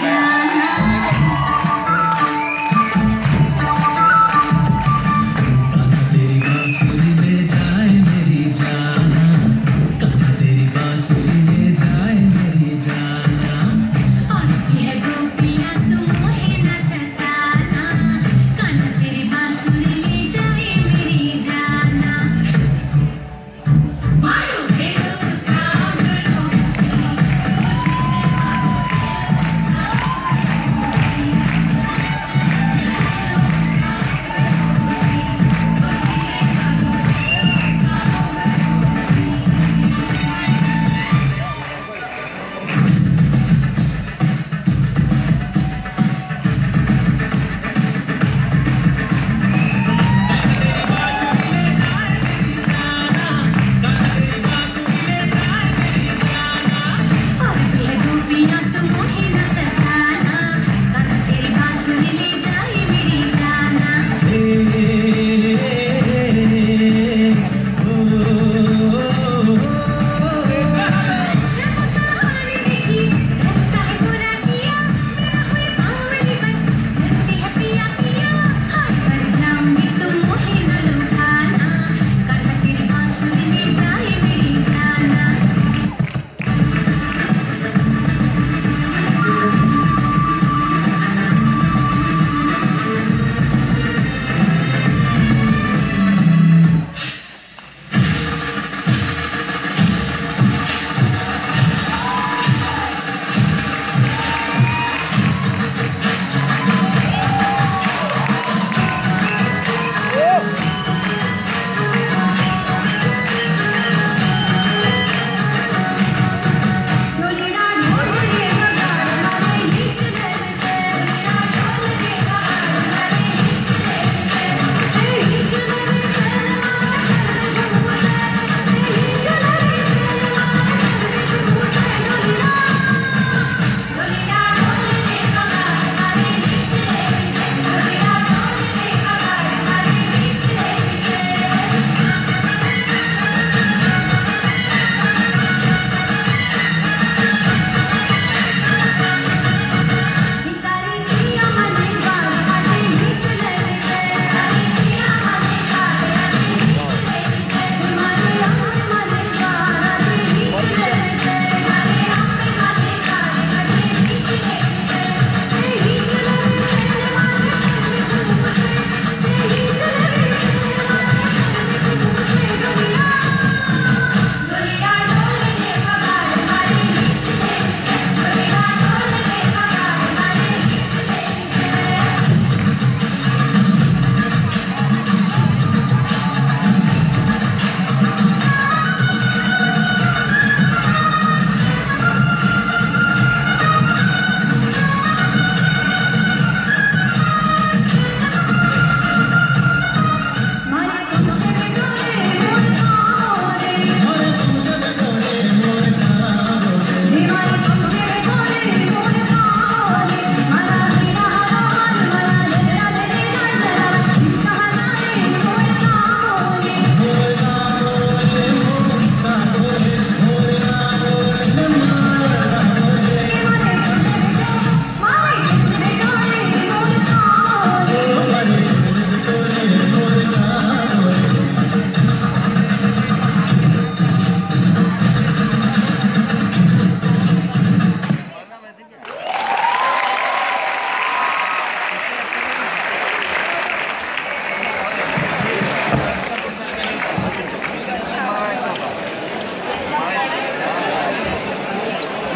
谢谢。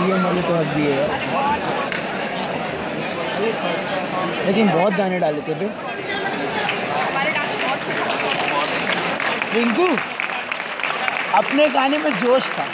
PM वाले तो हद दिए लेकिन बहुत दाने डाले थे रिंकू, अपने गाने में जोश था।